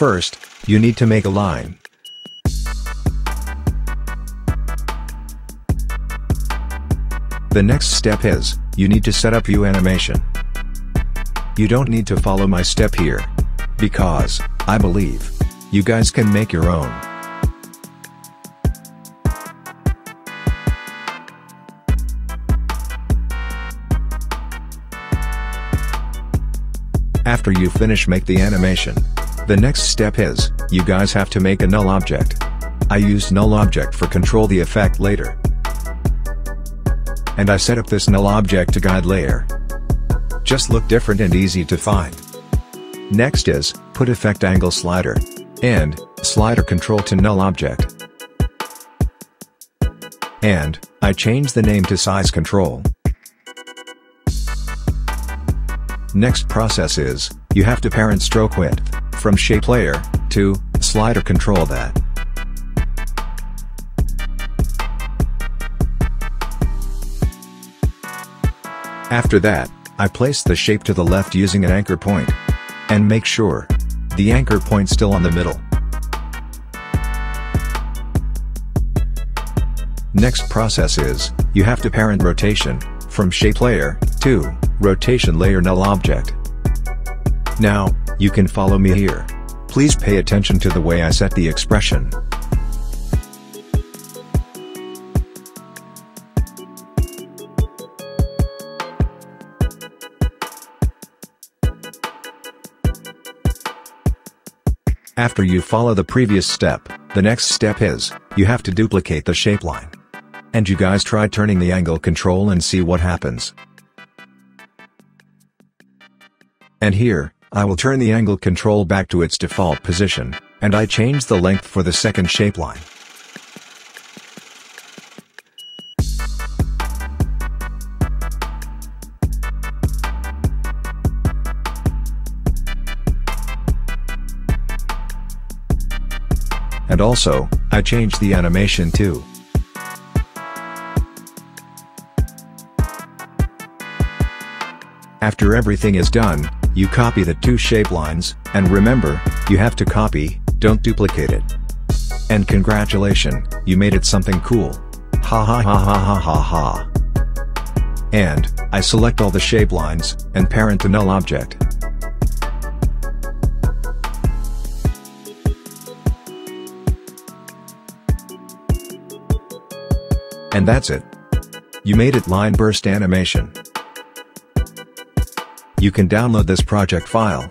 First, you need to make a line. The next step is, you need to set up view animation. You don't need to follow my step here. Because, I believe, you guys can make your own. After you finish make the animation. The next step is, you guys have to make a null object. I used null object for control the effect later. And I set up this null object to guide layer. Just look different and easy to find. Next is, put effect angle slider. And, slider control to null object. And, I change the name to size control. Next process is, you have to parent stroke width, from shape layer, to, slider control that. After that, I place the shape to the left using an anchor point. And make sure, the anchor point still on the middle. Next process is, you have to parent rotation, from shape layer, to, rotation layer null object. Now, you can follow me here. Please pay attention to the way I set the expression. After you follow the previous step, the next step is, you have to duplicate the shape line. And you guys try turning the angle control and see what happens. And here, I will turn the angle control back to its default position, and I change the length for the second shape line. And also, I change the animation too. After everything is done, you copy the two shape lines, and remember, you have to copy, don't duplicate it. And congratulations, you made it something cool. Ha ha ha ha ha ha ha. And, I select all the shape lines, and parent the null object. And that's it. You made it line burst animation. You can download this project file.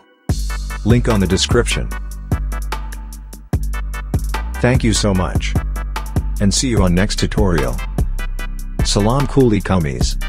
Link on the description. Thank you so much. And see you on next tutorial. Salam Cooley Cummies.